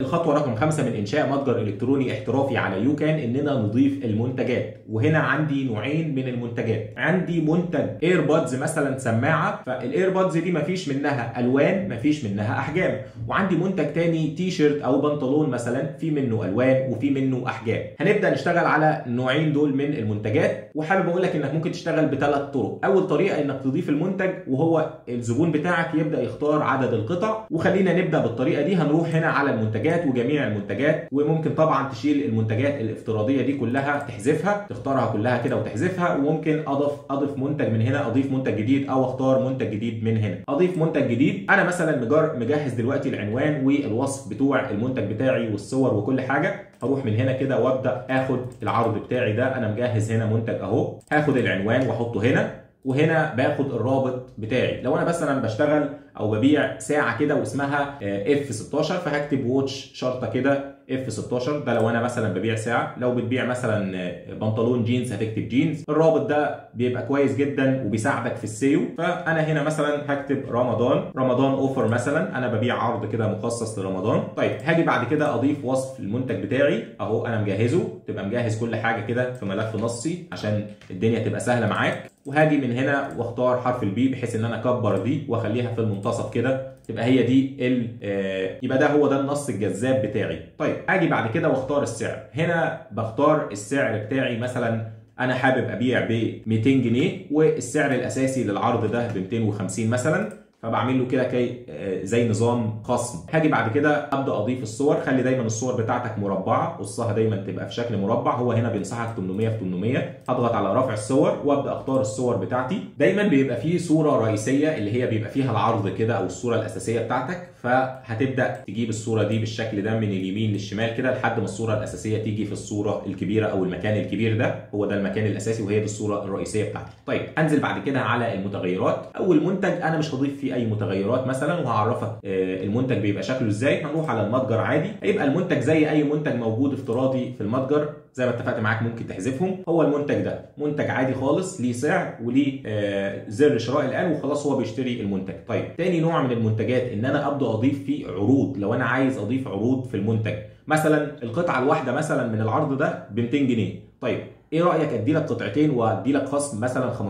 الخطوة رقم خمسة من إنشاء متجر إلكتروني احترافي على يوكان إننا نضيف المنتجات. وهنا عندي نوعين من المنتجات. عندي منتج airpods مثلا سماعة. فال airpods دي مفيش منها ألوان مفيش منها أحجام. وعندي منتج تاني تي شيرت أو بنطلون مثلا في منه ألوان وفي منه أحجام. هنبدأ نشتغل على النوعين دول من المنتجات. وحابب أقول لك إنك ممكن تشتغل بثلاث طرق. أول طريقة إنك تضيف المنتج وهو الزبون بتاعك يبدأ يختار عدد القطع. وخلينا نبدأ بالطريقة دي. هنروح هنا على المنتجات. المنتجات وجميع المنتجات وممكن طبعا تشيل المنتجات الافتراضية دي كلها تحذفها تختارها كلها كده وتحذفها وممكن أضف اضيف منتج من هنا أضيف منتج جديد أو أختار منتج جديد من هنا. أضيف منتج جديد. أنا مثلا مجهز دلوقتي العنوان والوصف بتوع المنتج بتاعي والصور وكل حاجة. هروح من هنا كده وأبدأ آخد العرض بتاعي ده. أنا مجهز هنا منتج أهو. هاخد العنوان وأحطه هنا. وهنا باخد الرابط بتاعي. لو أنا مثلا بشتغل أو ببيع ساعة كده واسمها F 16 فهكتب watch شرطة كده F 16 ده لو أنا مثلا ببيع ساعة لو بتبيع مثلا بنطلون جينز هتكتب جينز. الرابط ده بيبقى كويس جدا وبيساعدك في ال SEO. فأنا هنا مثلا هكتب رمضان رمضان offer مثلا. أنا ببيع عرض كده مخصص لرمضان. طيب هاجي بعد كده أضيف وصف المنتج بتاعي. أهو أنا مجهزه. تبقى مجهز كل حاجة كده في ملف نصي عشان الدنيا تبقى سهلة معاك. وهاجي من هنا واختار حرف البي بحيث إن أنا أكبر دي وأخليها في المنتصف كده تبقى هي دي ال آه يبقى ده هو ده النص الجذاب بتاعي. طيب أجي بعد كده واختار السعر. هنا بختار السعر بتاعي مثلا أنا حابب أبيع ب 200 جنيه والسعر الأساسي للعرض ده ب 250 مثلا. فبعمل له كده كي زي نظام خصم. هاجي بعد كده أبدأ أضيف الصور. خلي دايما الصور بتاعتك مربعة. قصها دايما تبقى في شكل مربع. هو هنا بينصحك 800 في 800 هضغط على رفع الصور وأبدأ أختار الصور بتاعتي. دايما بيبقى فيه صورة رئيسية اللي هي بيبقى فيها العرض كده أو الصورة الأساسية بتاعتك. فهتبدأ تجيب الصورة دي بالشكل ده من اليمين للشمال كده لحد ما الصورة الأساسية تيجي في الصورة الكبيرة أو المكان الكبير ده. هو ده المكان الأساسي وهي دي الصورة الرئيسية بتاعتي. طيب أنزل بعد كده على المتغيرات. أول منتج أنا مش هضيف فيه أي متغيرات مثلا وهعرفك المنتج بيبقى شكله إزاي. هنروح على المتجر عادي. هيبقى المنتج زي أي منتج موجود افتراضي في المتجر زي ما اتفقت معاك ممكن تحذفهم. هو المنتج ده منتج عادي خالص ليه سعر وليه آه زر شراء الآن وخلاص هو بيشتري المنتج. طيب تاني نوع من المنتجات إن أنا أبدأ أضيف فيه عروض لو أنا عايز أضيف عروض في المنتج. مثلا القطعة الواحدة مثلا من العرض ده ب 200 جنيه. طيب إيه رأيك ادي لك قطعتين وادي لك خصم مثلا 15%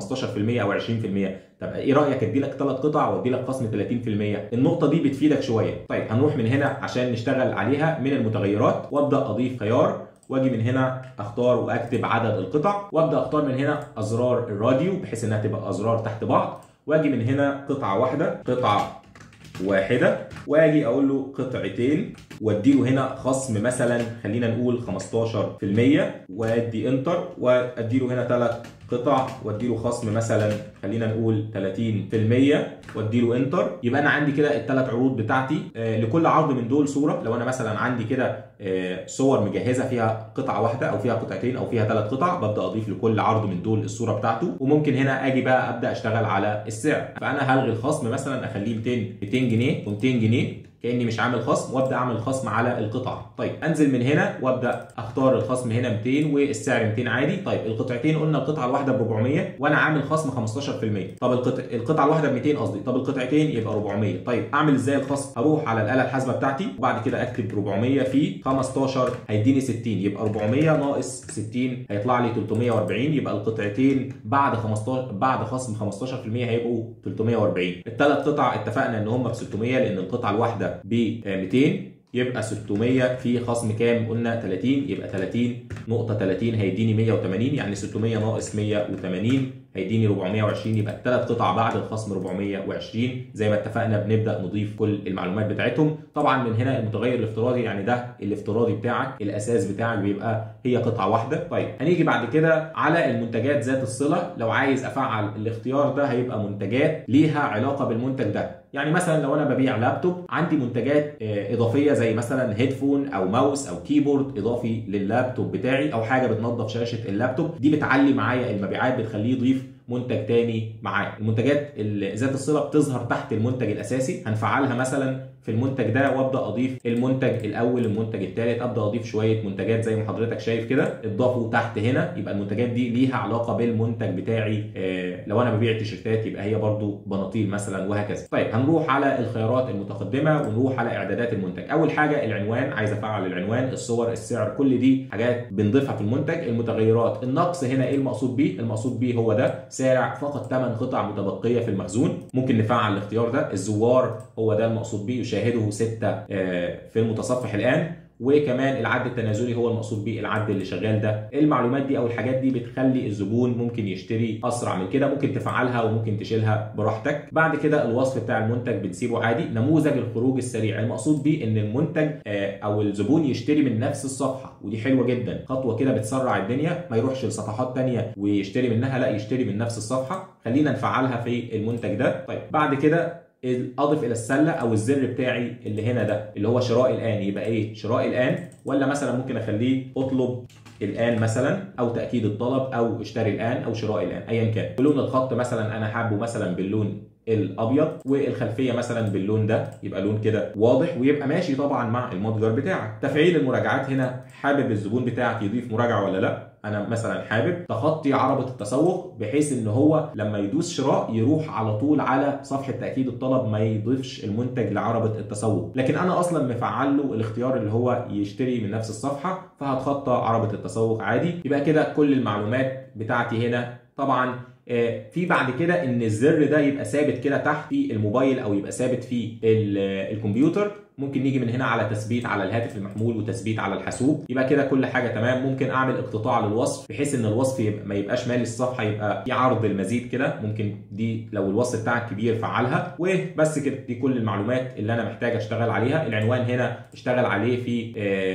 أو 20% طب إيه رأيك ادي لك ثلاث قطع وادي لك خصم 30% النقطة دي بتفيدك شوية. طيب هنروح من هنا عشان نشتغل عليها من المتغيرات. وابدأ أضيف خيار. واجي من هنا أختار وأكتب عدد القطع. وابدأ أختار من هنا أزرار الراديو بحيث إنها تبقى أزرار تحت بعض. واجي من هنا قطعة واحدة قطعة واحدة. واجي أقول له قطعتين وأديله هنا خصم مثلا خلينا نقول 15% وأدي إنتر وأديله هنا ثلاث قطع واديله خصم مثلا خلينا نقول 30% واديله انتر يبقى أنا عندي كده الثلاث عروض بتاعتي آه لكل عرض من دول صورة. لو أنا مثلا عندي كده آه صور مجهزة فيها قطعة واحدة أو فيها قطعتين أو فيها ثلاث قطع ببدأ أضيف لكل عرض من دول الصورة بتاعته وممكن هنا آجي بقى أبدأ أشتغل على السعر. فأنا هلغي الخصم مثلا أخليه 200 200 جنيه و200 جنيه. كأني مش عامل خصم وأبدأ أعمل خصم على القطع طيب أنزل من هنا وأبدأ أختار الخصم هنا 200 والسعر 200 عادي. طيب القطعتين قلنا القطعة الواحدة ب 400 وأنا عامل خصم 15% طب القطع القطعة الواحدة ب 200 قصدي. طب القطعتين يبقى 400 طيب أعمل إزاي الخصم؟ هروح على الآلة الحاسبة بتاعتي وبعد كده أكتب 400 في 15 هيديني 60 يبقى 400 ناقص 60 هيطلع لي 340 يبقى القطعتين بعد 15 بعد خصم 15% هيبقوا 340 الثلاث قطع اتفقنا إن هم ب 600 لأن القطعة الواحدة ب 200 يبقى 600 في خصم كام؟ قلنا 30 يبقى 30 نقطة 30 هيديني 180 يعني 600 ناقص 180 هيديني 420 يبقى الثلاث قطع بعد الخصم 420 زي ما اتفقنا بنبدأ نضيف كل المعلومات بتاعتهم. طبعا من هنا المتغير الافتراضي يعني ده الافتراضي بتاعك الأساس بتاعك بيبقى هي قطعة واحدة. طيب هنيجي بعد كده على المنتجات ذات الصلة. لو عايز أفعل الاختيار ده هيبقى منتجات ليها علاقة بالمنتج ده. يعني مثلا لو أنا ببيع لابتوب عندي منتجات إضافية زي مثلا headphone أو ماوس أو keyboard إضافي لللابتوب بتاعي أو حاجة بتنظف شاشة اللابتوب. دي بتعلي معايا المبيعات بتخليه يضيف منتج تاني معاه المنتجات ذات الصلة بتظهر تحت المنتج الأساسي. هنفعلها مثلا في المنتج ده وابدأ أضيف المنتج الأول المنتج الثالث أبدأ أضيف شوية منتجات زي ما حضرتك شايف كده اضافوا تحت هنا يبقى المنتجات دي ليها علاقة بالمنتج بتاعي آه لو أنا ببيع تيشرتات يبقى هي برضو بناطيل مثلا وهكذا. طيب هنروح على الخيارات المتقدمة ونروح على إعدادات المنتج. أول حاجة العنوان عايز أفعل العنوان الصور السعر كل دي حاجات بنضيفها في المنتج. المتغيرات النقص هنا إيه المقصود بيه؟ المقصود بيه هو ده سارع فقط 8 قطع متبقية في المخزون. ممكن نفعل الاختيار ده الزوار هو ده المقصود بيه يشاهده 6 في المتصفح الآن. وكمان العد التنازلي هو المقصود بيه العد اللي شغال ده. المعلومات دي أو الحاجات دي بتخلي الزبون ممكن يشتري أسرع من كده ممكن تفعلها وممكن تشيلها براحتك. بعد كده الوصف بتاع المنتج بنسيبه عادي. نموذج الخروج السريع المقصود بيه إن المنتج أو الزبون يشتري من نفس الصفحة. ودي حلوة جدا. خطوة كده بتسرع الدنيا ما يروحش لصفحات تانية ويشتري منها لا يشتري من نفس الصفحة. خلينا نفعلها في المنتج ده. طيب بعد كده اضف إلى السله أو الزر بتاعي اللي هنا ده اللي هو شراء الآن. يبقى إيه؟ شراء الآن. ولا مثلا ممكن أخليه اطلب الآن مثلا أو تأكيد الطلب أو اشتري الآن أو شراء الآن. ايا كان. ولون الخط مثلا أنا حابه مثلا باللون الأبيض والخلفية مثلا باللون ده. يبقى لون كده واضح ويبقى ماشي طبعا مع المتجر بتاعك. تفعيل المراجعات هنا حابب الزبون بتاعك يضيف مراجعة ولا لا؟ أنا مثلا حابب تخطي عربة التسوق بحيث إن هو لما يدوس شراء يروح على طول على صفحة تأكيد الطلب ما يضيفش المنتج لعربة التسوق. لكن أنا أصلا مفعل له الاختيار اللي هو يشتري من نفس الصفحة فهتخطى عربة التسوق عادي. يبقى كده كل المعلومات بتاعتي هنا. طبعا في بعد كده إن الزر ده يبقى ثابت كده تحت في الموبايل أو يبقى ثابت في الكمبيوتر. ممكن نيجي من هنا على تثبيت على الهاتف المحمول وتثبيت على الحاسوب. يبقى كده كل حاجة تمام. ممكن أعمل اقتطاع للوصف بحيث إن الوصف يبقى ما يبقاش مالي الصفحة يبقى في عرض المزيد كده. ممكن دي لو الوصف بتاعك كبير فعلها. وبس كده. دي كل المعلومات اللي أنا محتاج أشتغل عليها. العنوان هنا اشتغل عليه في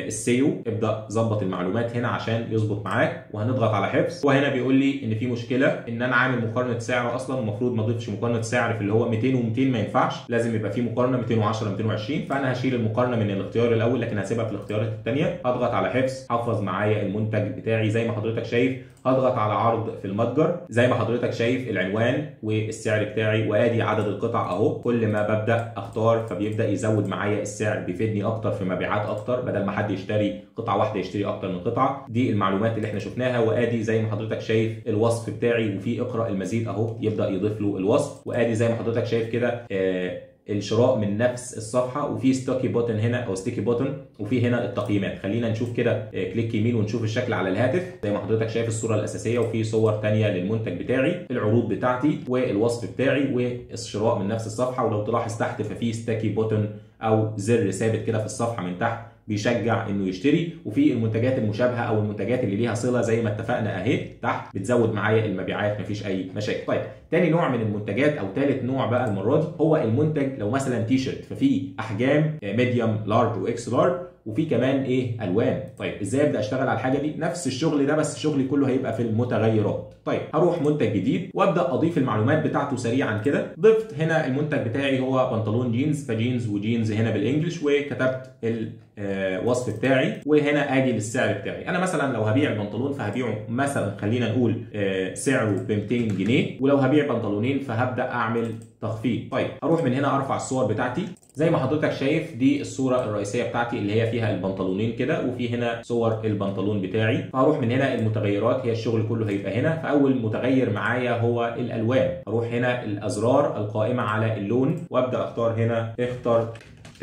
السيو. ابدأ ظبط المعلومات هنا عشان يظبط معاك. وهنضغط على حفظ. وهنا بيقول لي إن في مشكلة إن أنا عامل مقارنة سعر أصلا. المفروض ما أضيفش مقارنة سعر في اللي هو 200 و200 ما ينفعش. لازم يبقى في مقارنة 210 220 فأنا هشيل المقارنة من الاختيار الأول لكن هسيبها في الاختيارات الثانية هضغط على حفظ حفظ معايا المنتج بتاعي زي ما حضرتك شايف. هضغط على عرض في المتجر زي ما حضرتك شايف العنوان والسعر بتاعي وآدي عدد القطع أهو. كل ما ببدأ أختار فبيبدأ يزود معايا السعر بيفيدني أكتر في مبيعات أكتر بدل ما حد يشتري قطعة واحدة يشتري أكتر من قطعة. دي المعلومات اللي إحنا شفناها وآدي زي ما حضرتك شايف الوصف بتاعي وفي اقرأ المزيد أهو يبدأ يضيف له الوصف. وآدي زي ما حضرتك شايف كده آه الشراء من نفس الصفحة وفي sticky button هنا أو sticky button وفي هنا التقييمات. خلينا نشوف كده click يمين ونشوف الشكل على الهاتف. زي ما حضرتك شايف الصورة الأساسية وفي صور ثانية للمنتج بتاعي العروض بتاعتي والوصف بتاعي والشراء من نفس الصفحة. ولو تلاحظ تحت ففي sticky button أو زر ثابت كده في الصفحة من تحت. بيشجع إنه يشتري وفي المنتجات المشابهة أو المنتجات اللي ليها صلة زي ما اتفقنا أهي تحت بتزود معايا المبيعات مفيش أي مشاكل. طيب تاني نوع من المنتجات أو ثالث نوع بقى المرة دي هو المنتج لو مثلا تي شيرت ففي أحجام medium large و X large وفي كمان إيه؟ ألوان. طيب إزاي أبدأ أشتغل على الحاجة دي؟ نفس الشغل ده بس شغلي كله هيبقى في المتغيرات. طيب هروح منتج جديد وأبدأ أضيف المعلومات بتاعته سريعا كده. ضفت هنا المنتج بتاعي هو بنطلون جينز فجينز وجينز هنا بال English وكتبت الوصف بتاعي وهنا آجي للسعر بتاعي. أنا مثلا لو هبيع البنطلون فهبيعه مثلا خلينا نقول سعره ب 200 جنيه. ولو هبيع بنطلونين فهبدأ أعمل تخفيض. طيب أروح من هنا أرفع الصور بتاعتي. زي ما حضرتك شايف دي الصورة الرئيسية بتاعتي اللي هي فيها البنطلونين كده وفي هنا صور البنطلون بتاعي. فهروح من هنا المتغيرات هي الشغل كله هيبقى هنا. فأول متغير معايا هو الألوان. أروح هنا الأزرار القائمة على اللون وأبدأ أختار هنا اختار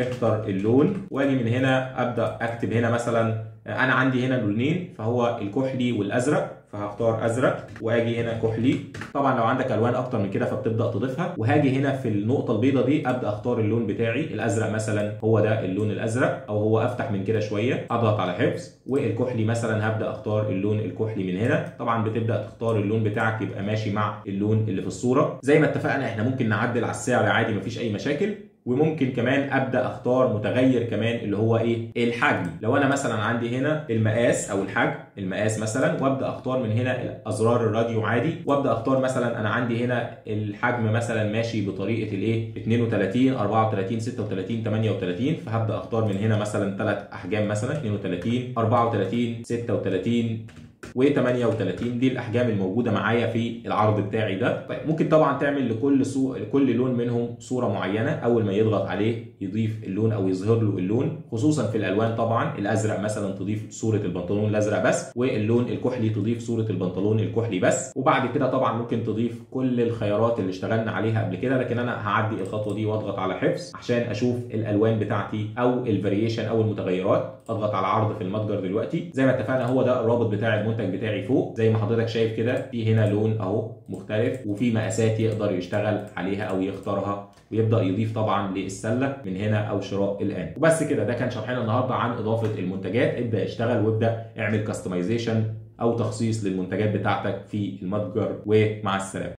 اختار اللون. وأجي من هنا أبدأ أكتب هنا مثلا أنا عندي هنا لونين فهو الكحلي والأزرق. فهختار أزرق واجي هنا كحلي. طبعا لو عندك ألوان أكتر من كده فبتبدأ تضيفها. وهاجي هنا في النقطة البيضاء دي أبدأ أختار اللون بتاعي. الأزرق مثلا هو ده اللون الأزرق أو هو أفتح من كده شوية. أضغط على حفظ والكحلي مثلا هبدأ أختار اللون الكحلي من هنا. طبعا بتبدأ تختار اللون بتاعك يبقى ماشي مع اللون اللي في الصورة. زي ما اتفقنا إحنا ممكن نعدل على السعر عادي مفيش أي مشاكل. وممكن كمان أبدأ أختار متغير كمان اللي هو إيه؟ الحجم. لو أنا مثلا عندي هنا المقاس أو الحجم المقاس مثلا وأبدأ أختار من هنا أزرار الراديو عادي وأبدأ أختار مثلا أنا عندي هنا الحجم مثلا ماشي بطريقة الإيه؟ 32 34 36 38 فهبدأ أختار من هنا مثلا ثلاث أحجام مثلا 32 34 36 و38 دي الأحجام الموجودة معايا في العرض بتاعي ده. طيب ممكن طبعا تعمل لكل سو... لكل لون منهم صورة معينة أول ما يضغط عليه يضيف اللون أو يظهر له اللون خصوصا في الألوان طبعا. الأزرق مثلا تضيف صورة البنطلون الأزرق بس واللون الكحلي تضيف صورة البنطلون الكحلي بس. وبعد كده طبعا ممكن تضيف كل الخيارات اللي اشتغلنا عليها قبل كده لكن أنا هعدي الخطوة دي واضغط على حفظ عشان أشوف الألوان بتاعتي أو ال variation أو المتغيرات. أضغط على عرض في المتجر دلوقتي. زي ما اتفقنا هو ده الرابط بتاع المنتج بتاعي فوق. زي ما حضرتك شايف كده في هنا لون أهو مختلف وفي مقاسات يقدر يشتغل عليها أو يختارها. ويبدأ يضيف طبعا للسلة من هنا أو شراء الآن. وبس كده ده كان شرحنا النهارده عن إضافة المنتجات. ابدأ اشتغل وابدأ اعمل customization أو تخصيص للمنتجات بتاعتك في المتجر. ومع السلامة.